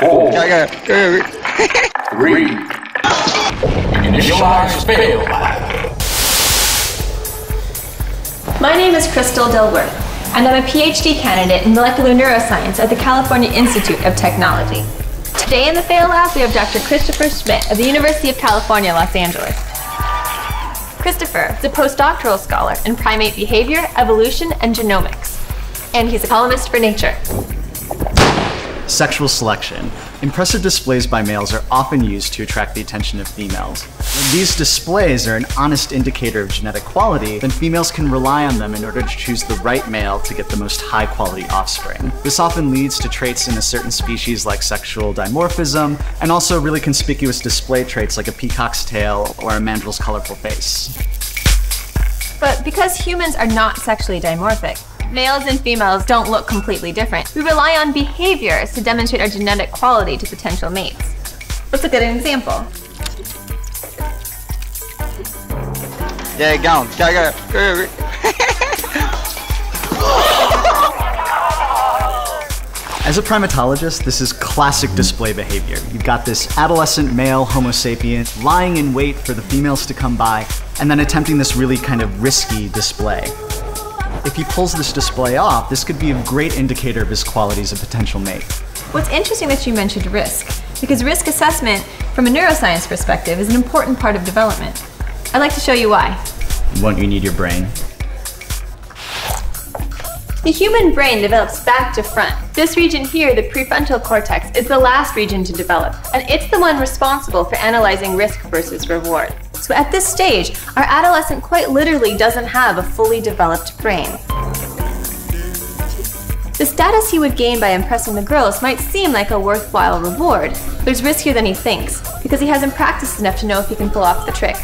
four, three, initialize fail lab. My name is Crystal Dilworth, and I'm a PhD candidate in molecular neuroscience at the California Institute of Technology. Today in the Fail Lab, we have Dr. Christopher Schmitt of the University of California, Los Angeles. Christopher is a postdoctoral scholar in primate behavior, evolution, and genomics, and he's a columnist for Nature. Sexual selection. Impressive displays by males are often used to attract the attention of females. When these displays are an honest indicator of genetic quality, then females can rely on them in order to choose the right male to get the most high quality offspring. This often leads to traits in a certain species like sexual dimorphism, and also really conspicuous display traits like a peacock's tail or a mandrill's colorful face. But because humans are not sexually dimorphic, males and females don't look completely different. We rely on behaviors to demonstrate our genetic quality to potential mates. Let's look at an example. Yeah, go on. Go, go, go. As a primatologist, this is classic display behavior. You've got this adolescent male Homo sapien lying in wait for the females to come by, and then attempting this really kind of risky display. If he pulls this display off, this could be a great indicator of his quality as a potential mate. What's interesting that you mentioned risk, because risk assessment from a neuroscience perspective is an important part of development. I'd like to show you why. Won't you need your brain? The human brain develops back to front. This region here, the prefrontal cortex, is the last region to develop, and it's the one responsible for analyzing risk versus reward. So at this stage, our adolescent quite literally doesn't have a fully developed brain. The status he would gain by impressing the girls might seem like a worthwhile reward, but it's riskier than he thinks, because he hasn't practiced enough to know if he can pull off the trick.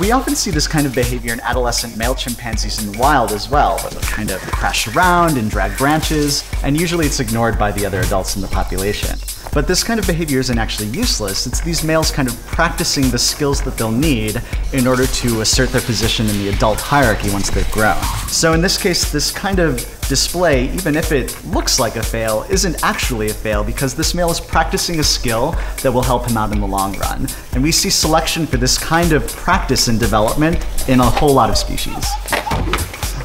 We often see this kind of behavior in adolescent male chimpanzees in the wild as well, where they'll kind of crash around and drag branches, and usually it's ignored by the other adults in the population. But this kind of behavior isn't actually useless. It's these males kind of practicing the skills that they'll need in order to assert their position in the adult hierarchy once they've grown. So in this case, this kind of display, even if it looks like a fail, isn't actually a fail because this male is practicing a skill that will help him out in the long run. And we see selection for this kind of practice and development in a whole lot of species.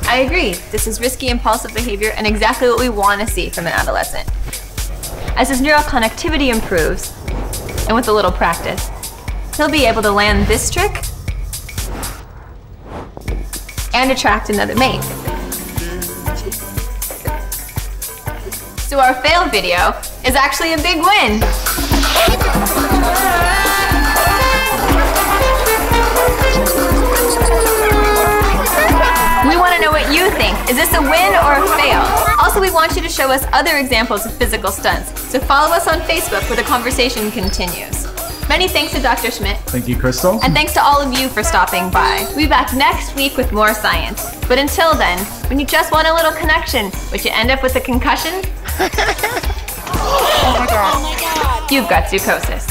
I agree. This is risky impulsive behavior and exactly what we want to see from an adolescent. As his neural connectivity improves, and with a little practice, he'll be able to land this trick and attract another mate. So our fail video is actually a big win. We want to know what you think. Is this a win or a fail? Also, we want you to show us other examples of physical stunts. So follow us on Facebook where the conversation continues. Many thanks to Dr. Schmitt. Thank you, Crystal. And thanks to all of you for stopping by. We'll be back next week with more science. But until then, when you just want a little connection, but you end up with a concussion, Oh my god. Oh my god. you've got zoochosis.